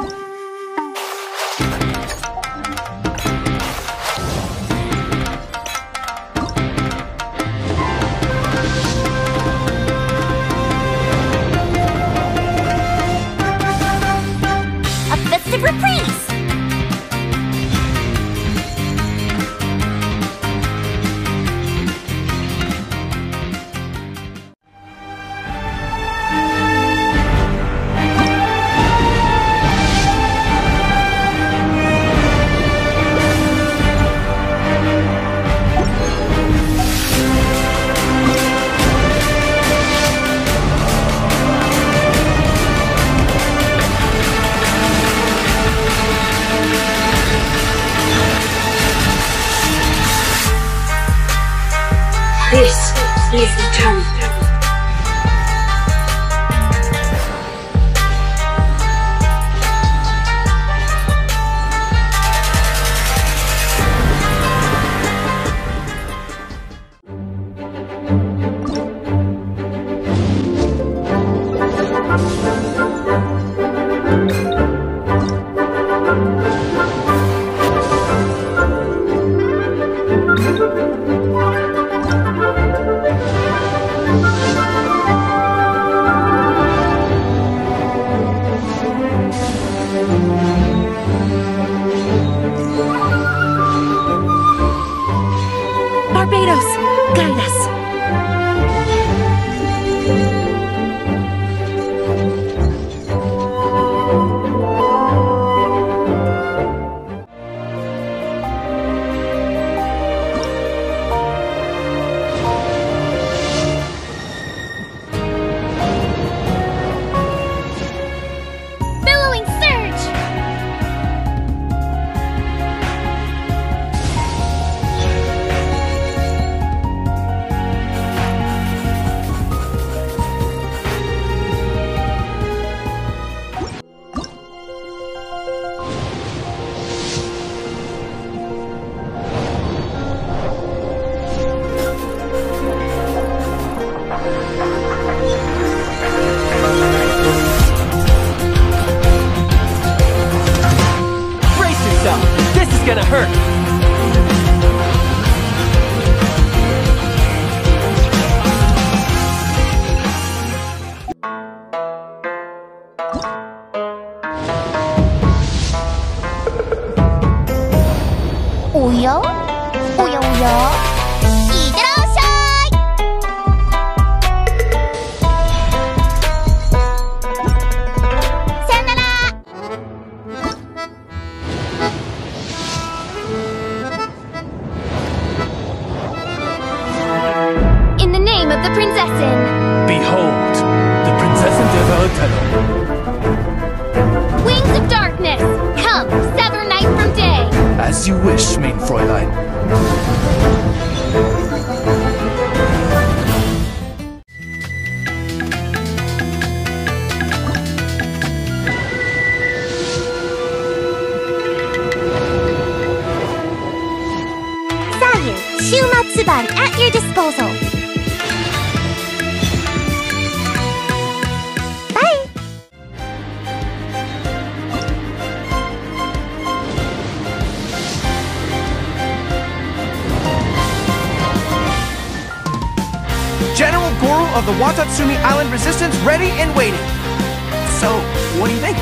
안녕 is the time. Barbatos, guide you wish, mein Fräulein. At your disposal. Of the Watatsumi Island Resistance ready and waiting. So, what do you think?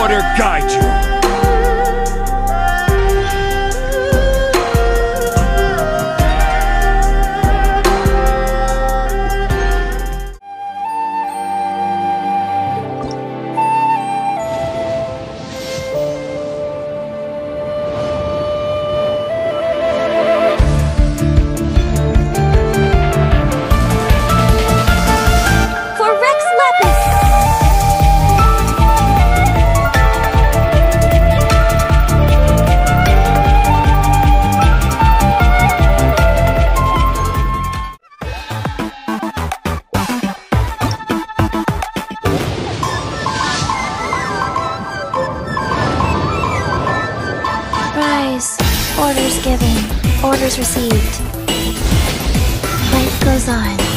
Order guide you. Goes on.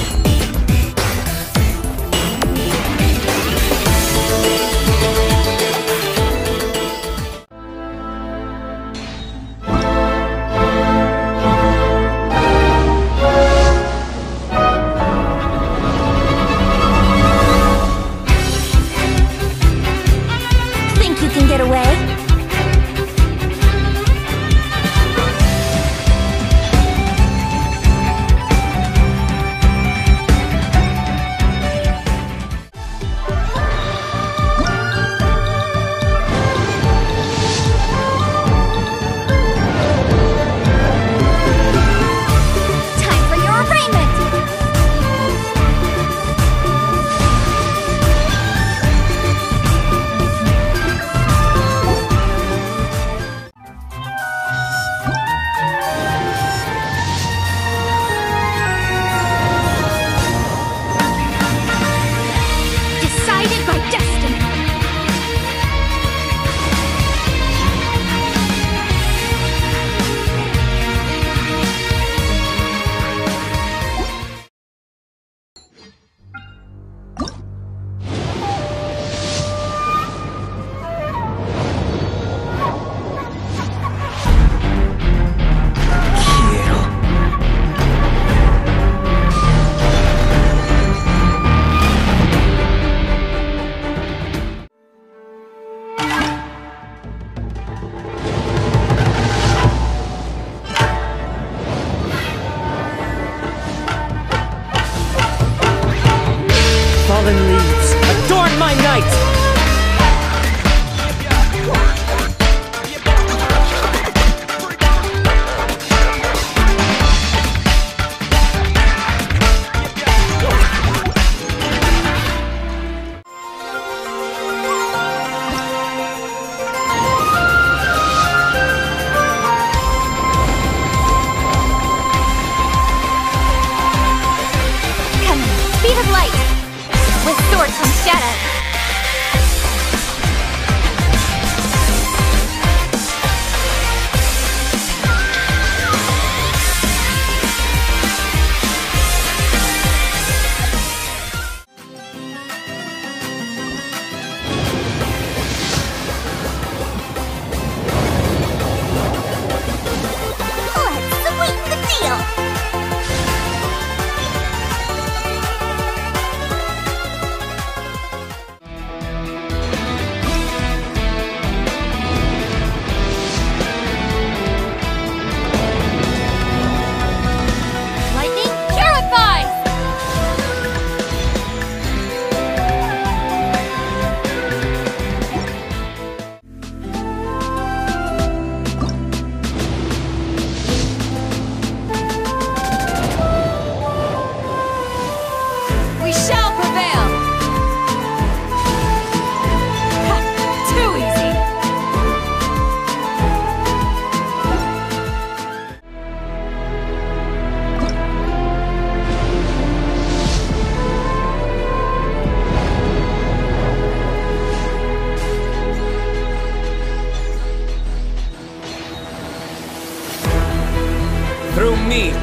Sword comes shadow.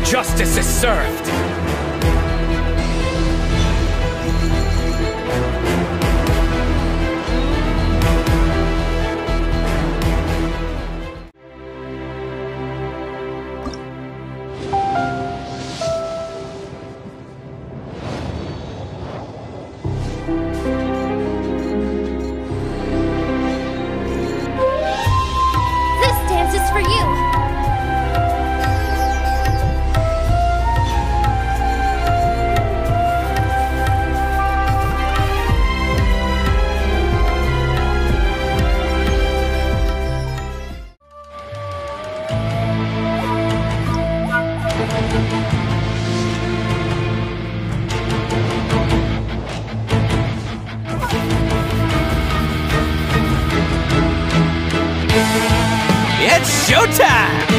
Justice is served. showtime!